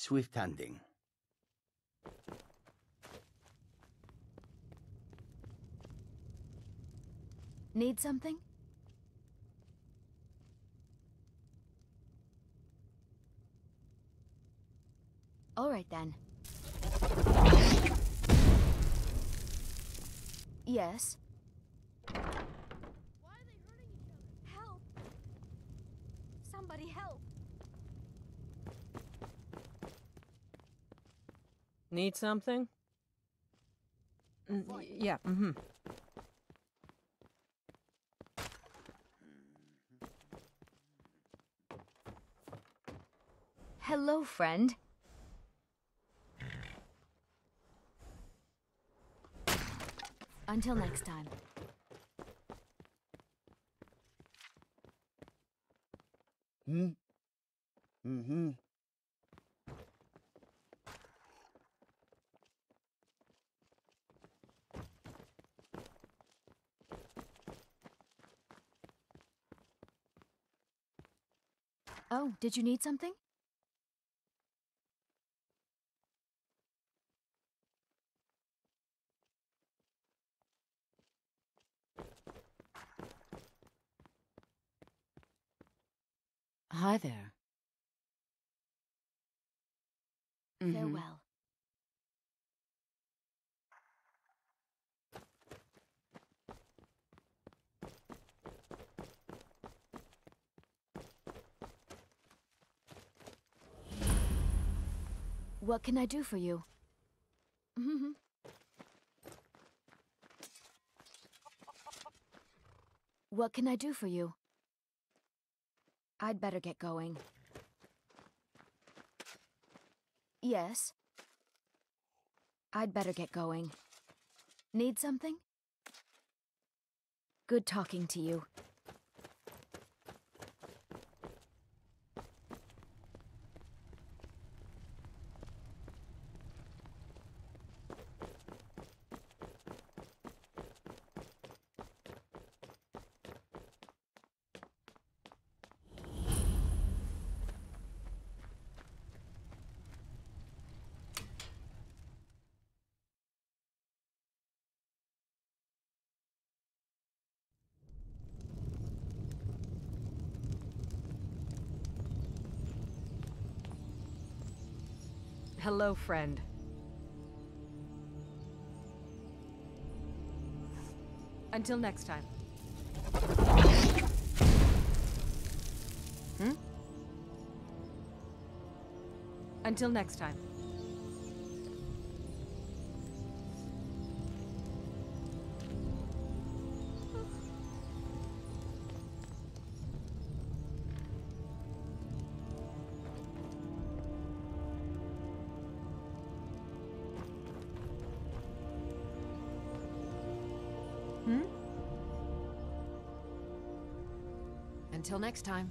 Swift handing. Need something? All right then. Yes. Need something? Mm, yeah, mm-hmm. Hello, friend. Until next time. Hmm? Mm-hmm. Did you need something? Hi there. Mhm. Farewell. What can I do for you? What can I do for you? I'd better get going. Yes. I'd better get going. Need something? Good talking to you. Hello, friend. Until next time. Hmm? Until next time. Until next time.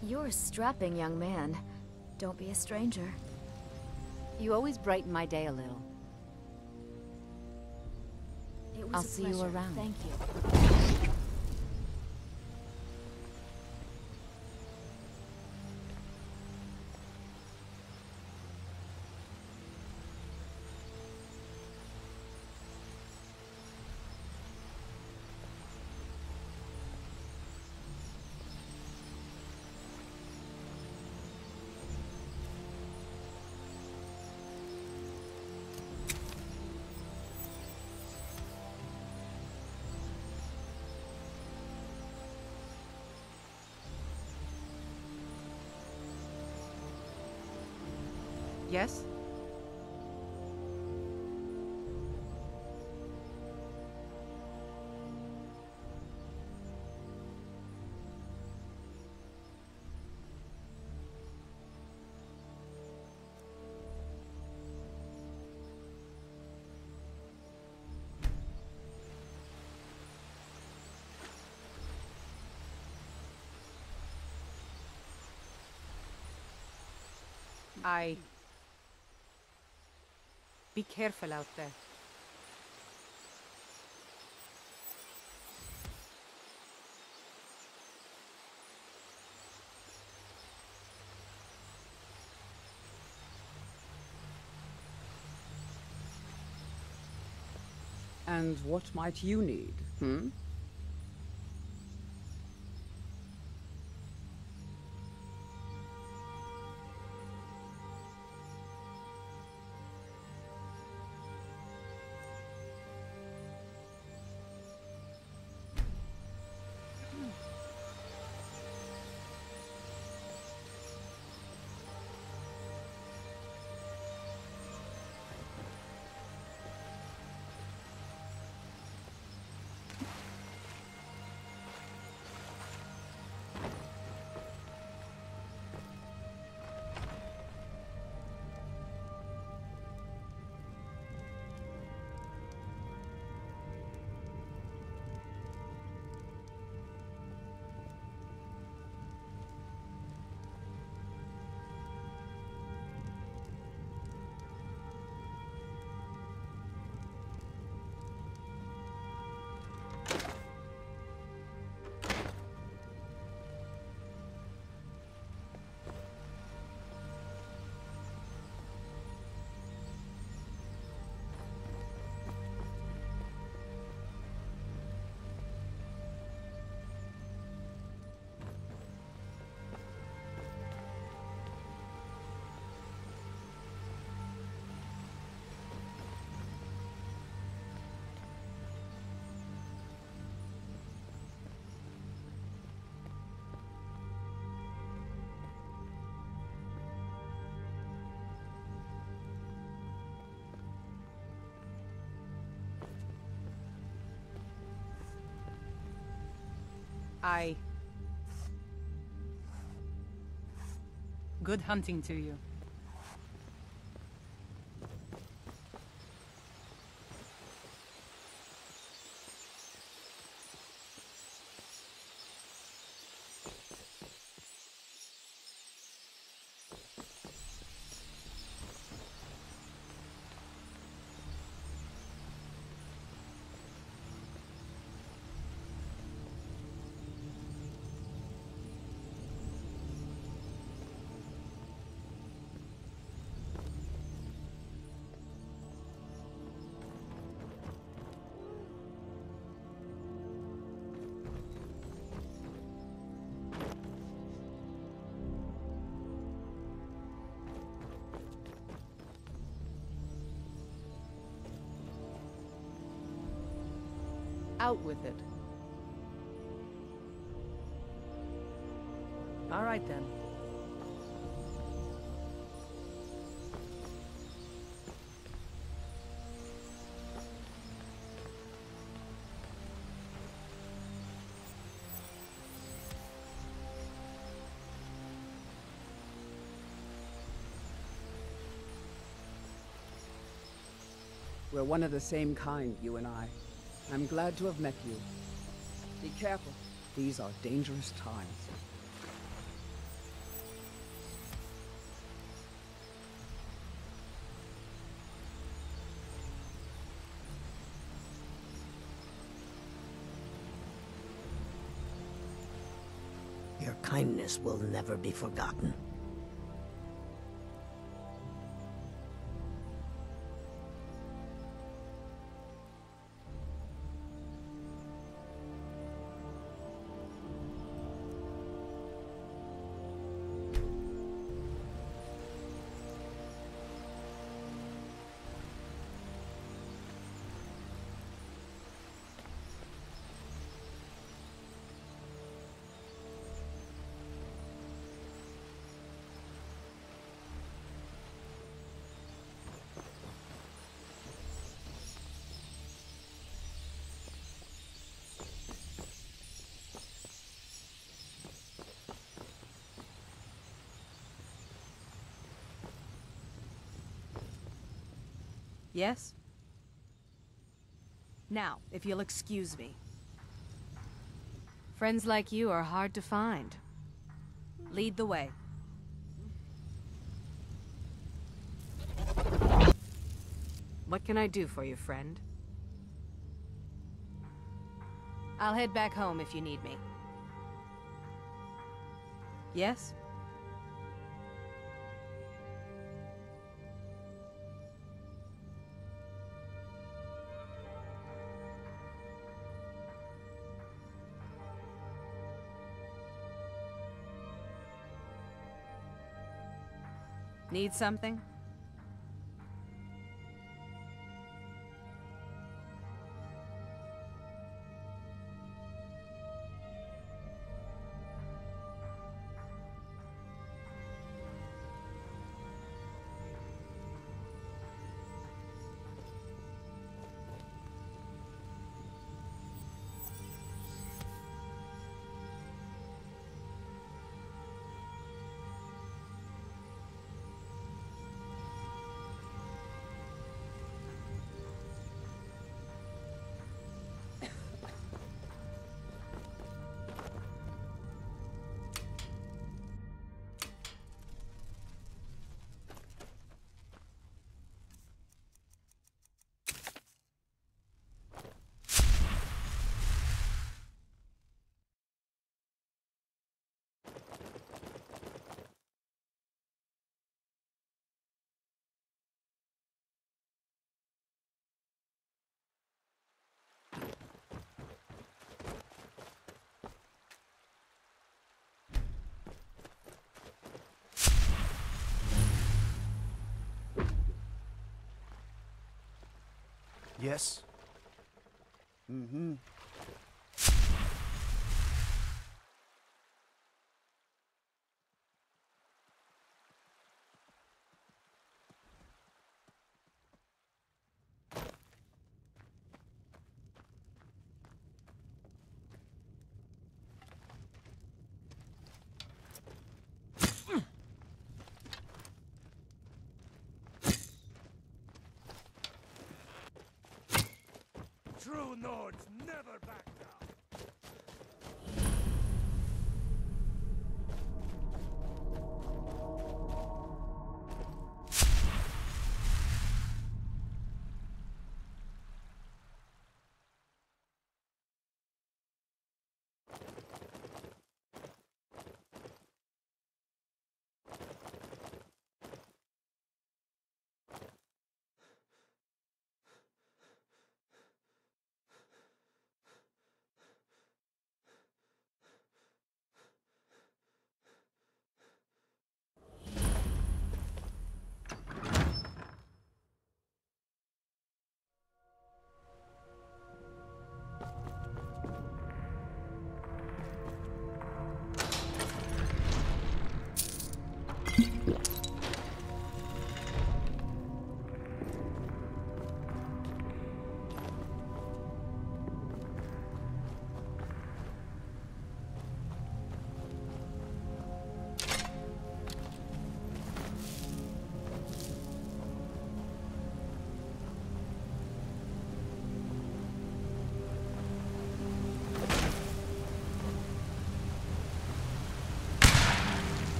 You're a strapping young man. Don't be a stranger. You always brighten my day a little. It was I'll a see you around. Thank you. Yes? I Be careful out there. And what might you need, hmm? I. Good hunting to you. Out with it. All right then. We're one of the same kind, you and I. I'm glad to have met you. Be careful. These are dangerous times. Your kindness will never be forgotten. Yes? Now, if you'll excuse me. Friends like you are hard to find. Lead the way. What can I do for you, friend? I'll head back home if you need me. Yes? Need something? Yes. Mm-hmm. True Nords never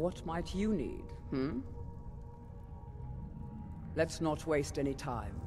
what might you need, hmm? Let's not waste any time.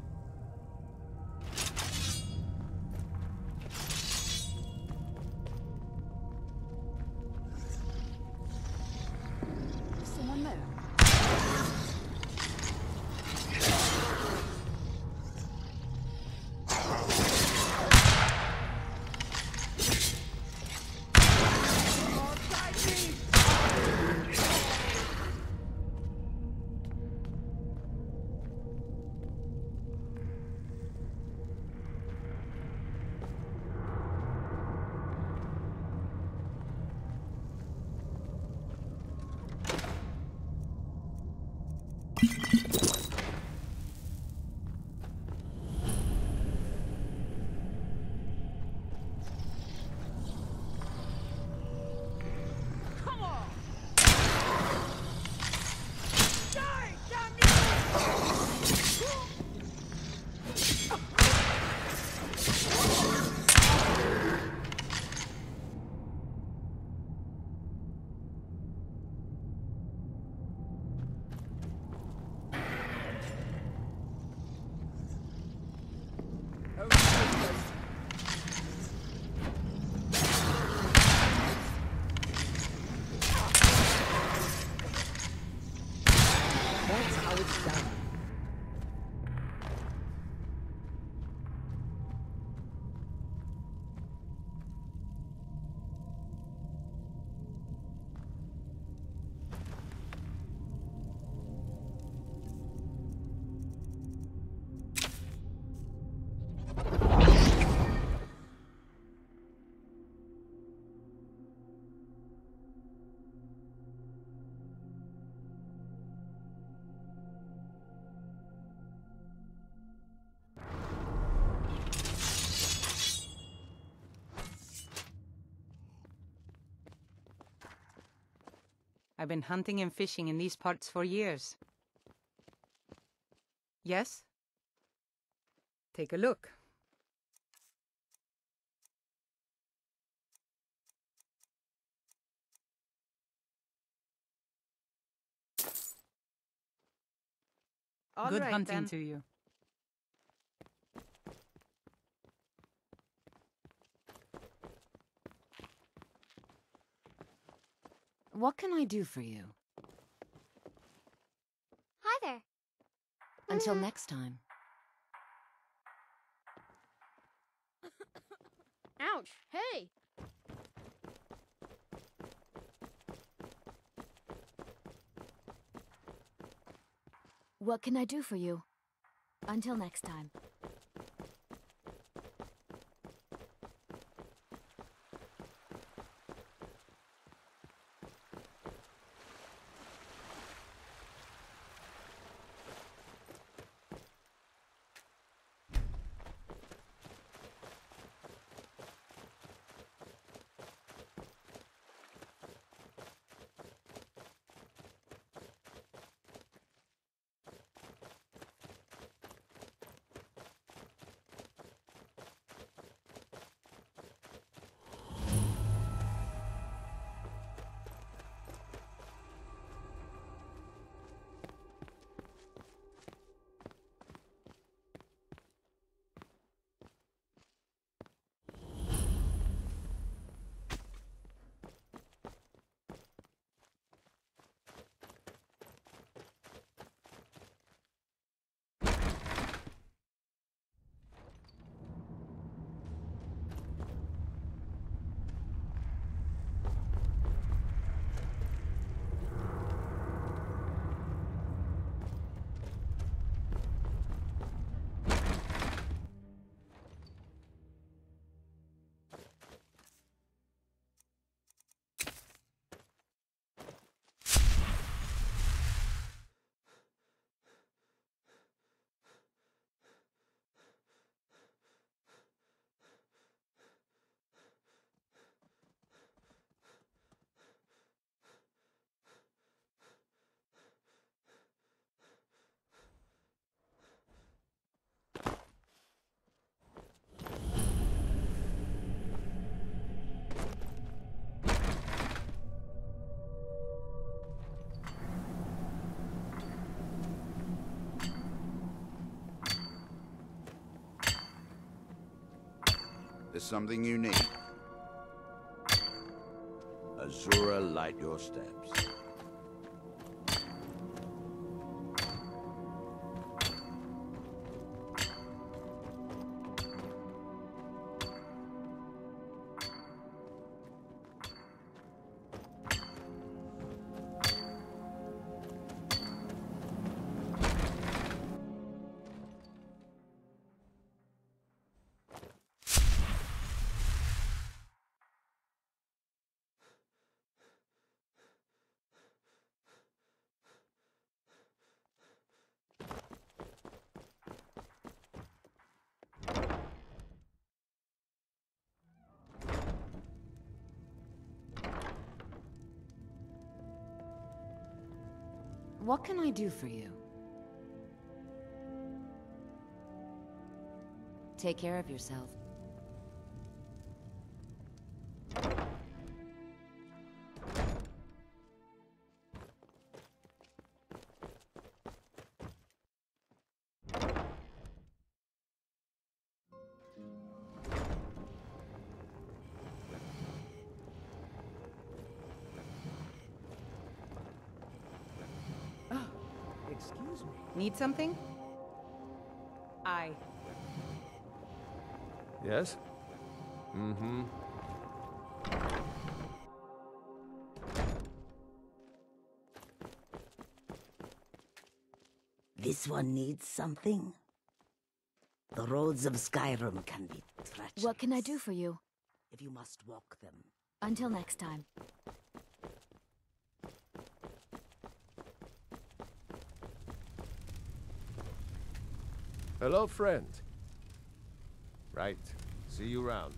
I've been hunting and fishing in these parts for years. Yes? Take a look. All Good right, hunting then. to you. What can I do for you? Hi there. Until uh. next time. Ouch. Hey. What can I do for you? Until next time. Something you need. Azura, light your steps. What can I do for you? Take care of yourself. Excuse me. Need something? I. Yes? Mm-hmm. This one needs something. The roads of Skyrim can be treacherous. What can I do for you? If you must walk them. Until next time. Hello, friend. Right. See you around.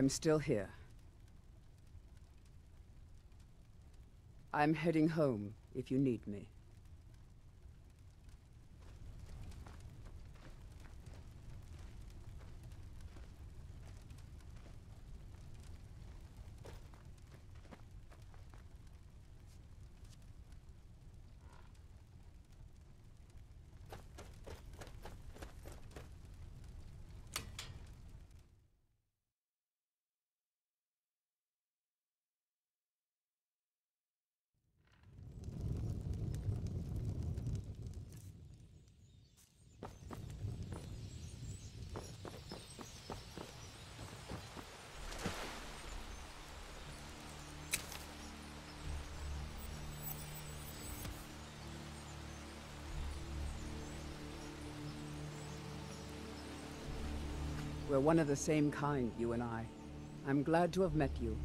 I'm still here. I'm heading home if you need me. We're one of the same kind, you and I. I'm glad to have met you.